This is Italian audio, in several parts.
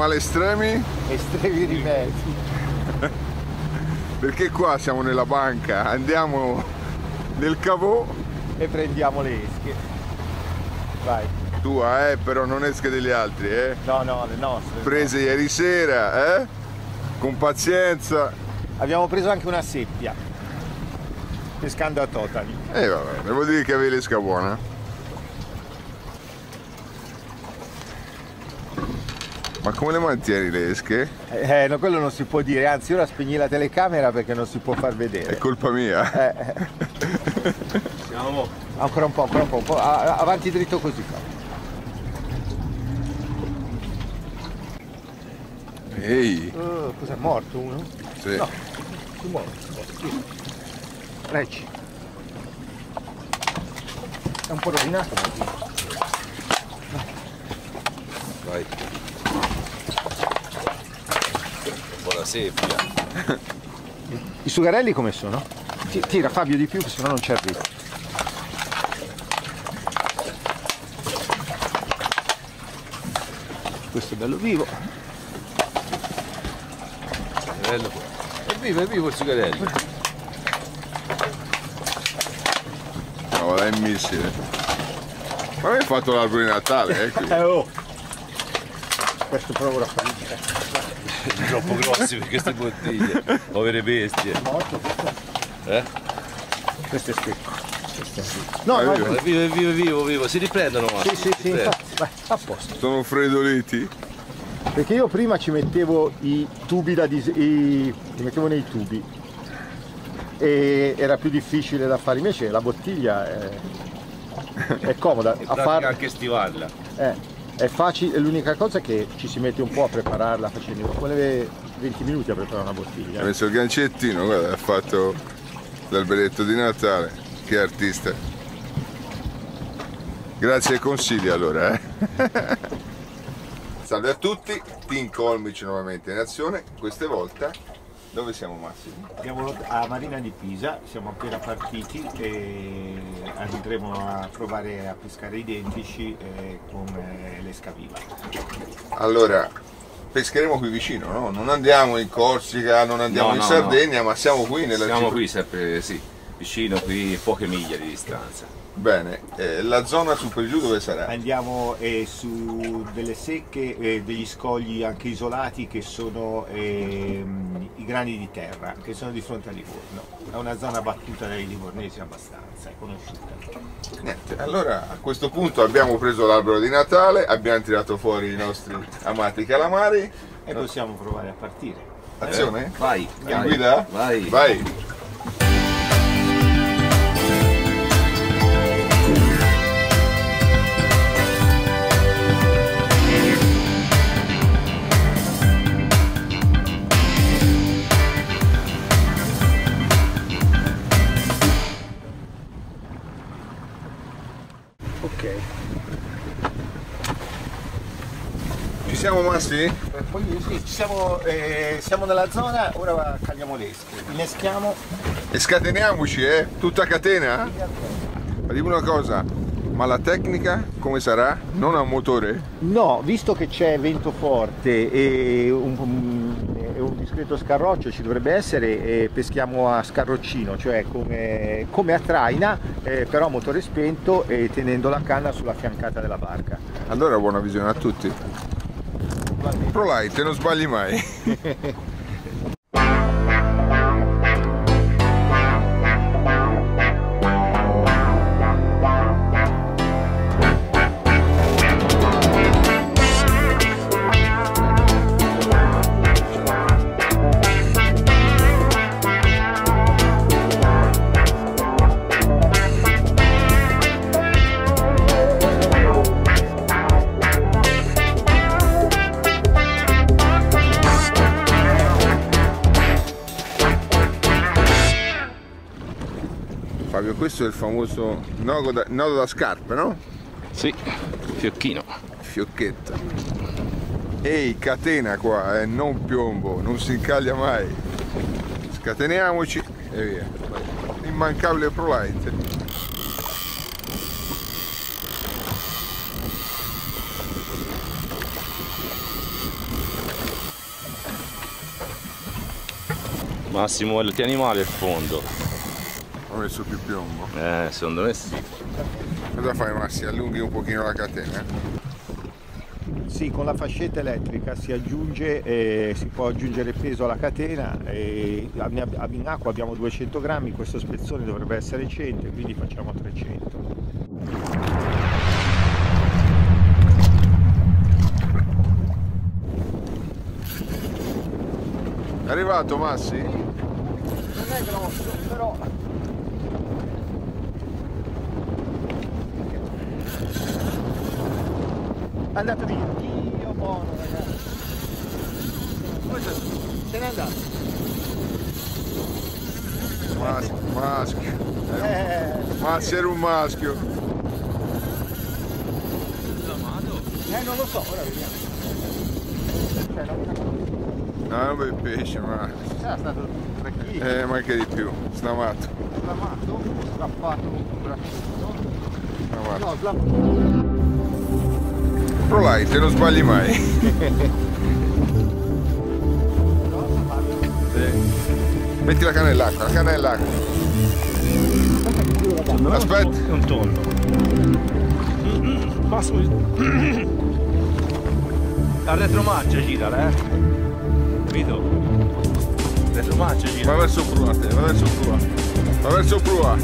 Male estremi? Estremi rimedi. Perché qua siamo nella banca, andiamo nel cavò. E prendiamo le esche. Vai. Tua, eh, però non esche degli altri, eh. No, no, le nostre. Prese ieri sera, eh? Con pazienza. Abbiamo preso anche una seppia. Pescando a totali. E eh, vabbè, devo dire che avevi l'esca buona. Ma come le mantieni le esche? Eh, no, quello non si può dire, anzi ora spegni la telecamera perché non si può far vedere. È colpa mia. Eh, eh. Siamo. Ancora un po', ancora un po', un po'. avanti dritto così qua. Ehi! Uh, cos'è? Morto uno? Sì. No, tu morto, morto. Reggi. È un po' rovinato Vai. Buona seppia. I sugarelli come sono? Tira Fabio di più, se no non ci arrivo. Questo è bello vivo. È bello. È vivo, è vivo il sugarello. No, è missile. Ma hai fatto l'albero di Natale, eh? Qui. Eh oh! Questo provo la famiglia troppo grossi per queste bottiglie, povere bestie. Morto Eh? Questo è secco. No, è vivo, è vivo, è vivo, è vivo, vivo. si riprendono ma. Sì, sì, sì, infatti, vai, a posto. Sono freddoliti? Perché io prima ci mettevo i tubi da dis- i... li mettevo nei tubi e era più difficile da fare, invece la bottiglia è, è comoda. a far... anche stivarla. Eh. È facile, l'unica cosa è che ci si mette un po' a prepararla facendo quelle 20 minuti a preparare una bottiglia. Ha messo il gancettino, guarda, ha fatto l'alberetto di Natale. Che artista. Grazie ai consigli allora. Eh? Salve a tutti, Team Colmici nuovamente in azione, questa volta dove siamo Massimo? Siamo a Marina di Pisa, siamo appena partiti e andremo a provare a pescare identici eh, con eh, l'esca viva. Allora, pescheremo qui vicino, no? Non andiamo in Corsica, non andiamo no, in no, Sardegna, ma siamo qui nella Siamo qui sempre, sì, vicino, qui poche miglia di distanza. Bene, eh, la zona su per giù dove sarà? Andiamo eh, su delle secche, eh, degli scogli anche isolati che sono ehm, i grani di terra, che sono di fronte a Livorno. È una zona battuta dai livornesi abbastanza, è conosciuta. Niente, allora a questo punto abbiamo preso l'albero di Natale, abbiamo tirato fuori i nostri amati calamari e possiamo provare a partire. Azione? Vai, vai. guida? Vai. Vai. Siamo Massi? Eh, sì, siamo, eh, siamo, nella zona, ora caliamo l'esche, inneschiamo. E scateniamoci, eh? Tutta catena? Ma dimmi una cosa, ma la tecnica come sarà? Non ha un motore? No, visto che c'è vento forte e un, un, discreto scarroccio ci dovrebbe essere, eh, peschiamo a scarroccino, cioè come, come a traina, eh, però motore spento e tenendo la canna sulla fiancata della barca. Allora buona visione a tutti. ProLite, non sbagli mai. questo è il famoso nodo da, nodo da scarpe, no? Sì, fiocchino. Fiocchetto. Ehi, catena qua, eh, non piombo, non si incaglia mai. Scateniamoci e via. Immancabile ProLite. Massimo, ti animale al fondo. Messo più piombo. Eh, secondo me sì. Cosa fai Massi? Allunghi un pochino la catena? Sì, con la fascetta elettrica si aggiunge, eh, si può aggiungere peso alla catena e ab- in acqua abbiamo 200 grammi, questo spezzone dovrebbe essere 100, quindi facciamo 300. È arrivato Massi? Non è grosso, però è andato via. Dio buono ragazzi. Se n'è andato. Maschio, maschio. Eh, Massi era un maschio. eh, non lo so, ora vediamo. Cioè, No, è un bel pesce, ma. Era stato 3 kg. Eh, ma anche di più. Slamato. Slamato, strappato un braccino. Slamato. No, slamato. Pro light, non sbagli mai. Metti la canna nell'acqua, la canna nell'acqua. Aspetta. È un tonno. Massimo. La retromarcia girala, eh. Capito? Retromarcia Va gira. verso prua, te, va verso prua. Va verso prua.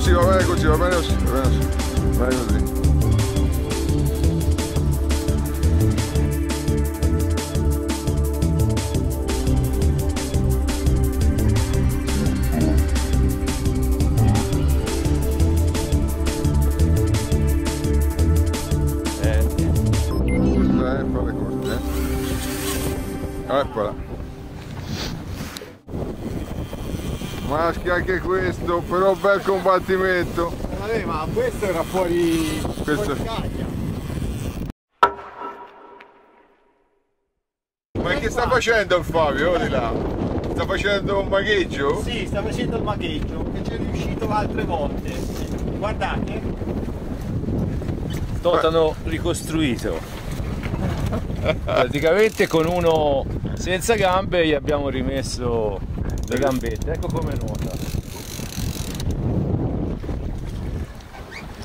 Massimo. No, no, così, va bene così, va bene così, va bene così. Va bene così. Eh, Corta, eh, fare corte, eh. Eccola. Maschi anche questo, però bel combattimento. Vabbè, ma questo era fuori, Questo- fuori caglia. Ma che sta facendo il Fabio di là? Sta facendo un magheggio? Sì, sta facendo il magheggio che ci è riuscito altre volte. Guardate, Totano ricostruito. Praticamente con uno senza gambe gli abbiamo rimesso le gambette. Ecco come nuota.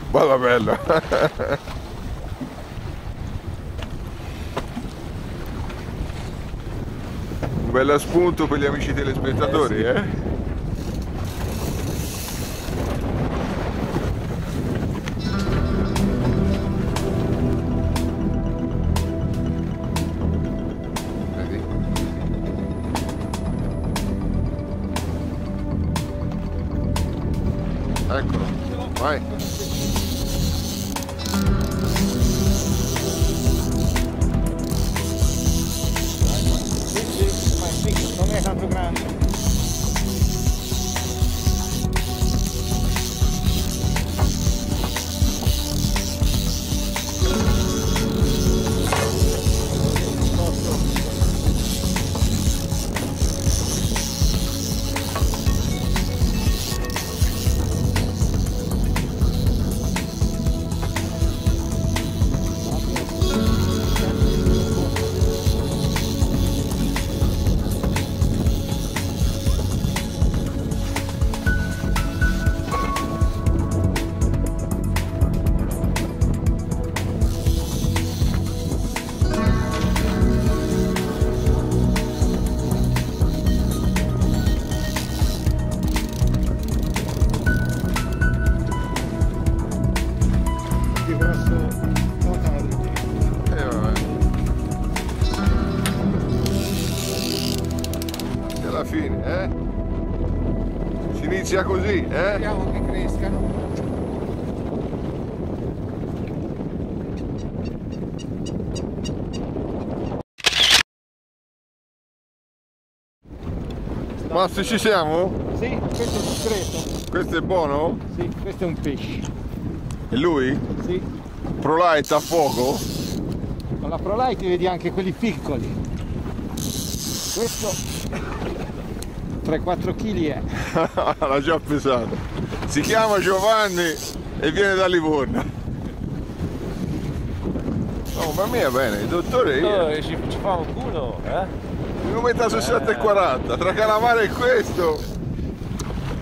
Bella bella. Un bel spunto per gli amici telespettatori, eh? Vedi? Si inizia così, eh? Speriamo che crescano. Mazzo ci siamo? Sì, questo è il segreto. Questo è buono? Sì, questo è un pesce. E lui? Sì. Prolight a fuoco? Con la ProLite vedi anche quelli piccoli. Questo 3-4 kg è. L'ha già pesato. Si chiama Giovanni e viene da Livorno. No, ma mia bene, il dottore io. Oh, ci, ci fa un culo, eh? Mi metà su 7,40 tra calamare e questo.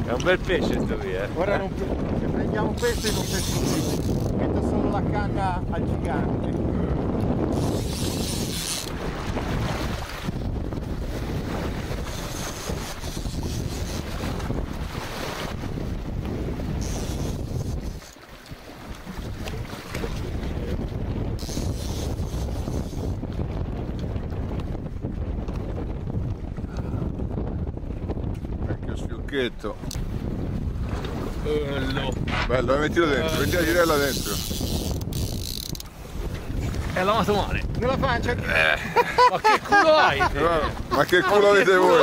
È un bel pesce sto qui, eh? Ora non se prendiamo questo e non pesco Metto solo la canna al gigante. Sfiocchetto. Bello. Bello, eh, mettilo dentro, metti la girella dentro. E l'ho fatto male. Nella pancia Ma che culo hai? te? Eh, Ma che culo avete voi?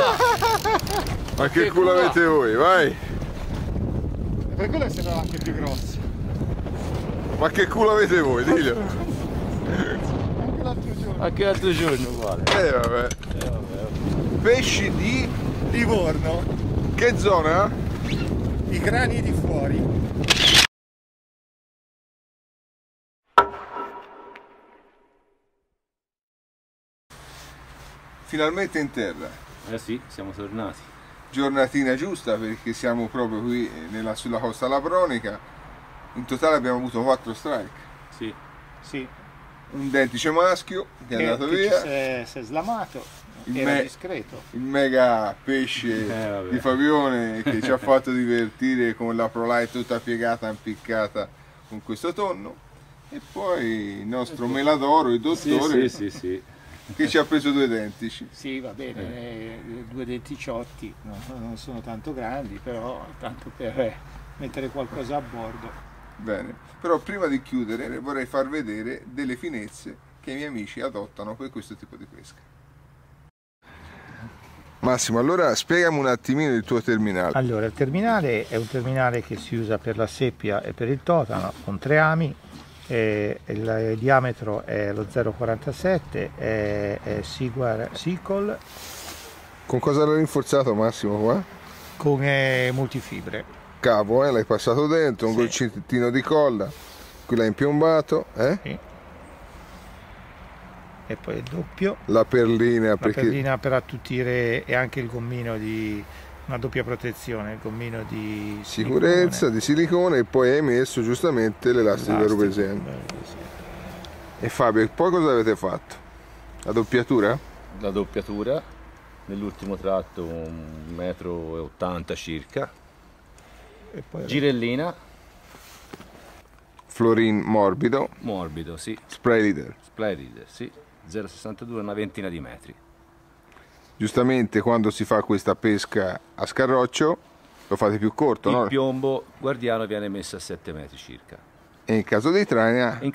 Ma che che culo culo. avete voi? Vai! per quello sembrava anche più grosso. Ma che culo avete voi? Diglielo. Anche l'altro giorno. Anche l'altro giorno uguale. Eh vabbè. Eh, vabbè. Pesci di Livorno, che zona? i grani di fuori. Finalmente in terra. Eh sì, siamo tornati. Giornatina giusta perché siamo proprio qui nella- sulla costa lapronica. In totale abbiamo avuto 4 strike. Sì. Sì. Un dentice maschio che è andato che via. Si è, si è slamato. Il Era me- discreto. il mega pesce Eh, di Fabione che ci ha fatto divertire con la ProLite tutta piegata, impiccata con questo tonno. E poi il nostro Meladoro, il dottore, sì, sì, sì. che ci ha preso due dentici. Sì, va bene, eh, due denticiotti no, non sono tanto grandi, però tanto per eh, mettere qualcosa a bordo. Bene, però prima di chiudere vorrei far vedere delle finezze che i miei amici adottano per questo tipo di pesca. Massimo, allora spiegami un attimino il tuo terminale. Allora, il terminale è un terminale che si usa per la seppia e per il totano con tre ami. il, diametro è lo 0,47, è, è Siguar Seacol Con cosa l'hai rinforzato Massimo qua? con eh, multifibre. Cavo, eh? l'hai passato dentro, un Sì. goccino di colla, qui l'hai impiombato, eh? Sì. E poi il doppio, la perlina la perché perlina per attutire e anche il gommino di una doppia protezione, il gommino di sicurezza di silicone e poi hai messo giustamente l'elastico Elastico. rubescente. Sì. E Fabio, poi cosa avete fatto? La doppiatura? La doppiatura, nell'ultimo tratto un metro e 80 circa. E poi Girellina, Florin morbido, morbido, sì. spray leader. Splendid, sì. 0,62, una ventina di metri. Giustamente quando si fa questa pesca a scarroccio lo fate più corto, Il no? piombo guardiano viene messo a 7 metri circa. E in caso di traina, In-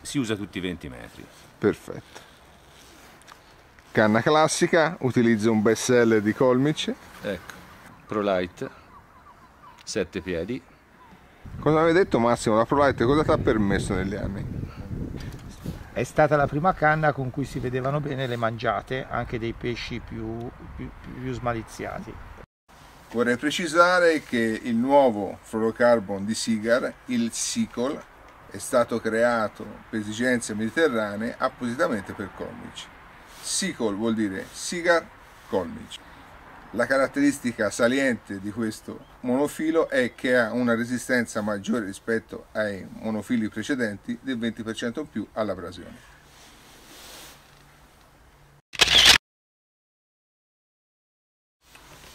si usa tutti i 20 metri. perfetto. Canna classica, utilizzo un best seller di Colmic. Ecco, ProLite, 7 piedi. Cosa avete detto Massimo? La ProLite cosa ti ha permesso negli anni? È stata la prima canna con cui si vedevano bene le mangiate anche dei pesci più, più- più smaliziati. Vorrei precisare che il nuovo fluorocarbon di Sigar, il Sicol, è stato creato per esigenze mediterranee appositamente per Colmic. Sicol vuol dire Sigar Colmic. La caratteristica saliente di questo monofilo è che ha una resistenza maggiore rispetto ai monofili precedenti del 20% in più all'abrasione.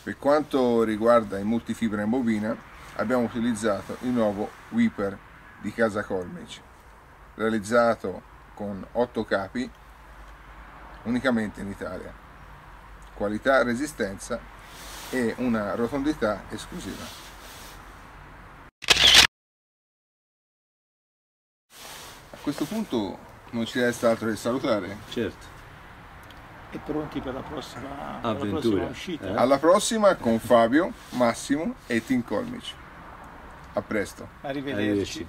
Per quanto riguarda il multifibra in bovina, abbiamo utilizzato il nuovo Weeper di Casa Colmic, realizzato con 8 capi unicamente in Italia. Qualità, resistenza e una rotondità esclusiva. A questo punto non ci resta altro che salutare. Certo. E pronti per la prossima, per la Avventura, prossima uscita? eh? Alla prossima con Fabio, Massimo e Tim Colmic. A presto. Arrivederci. Arrivederci.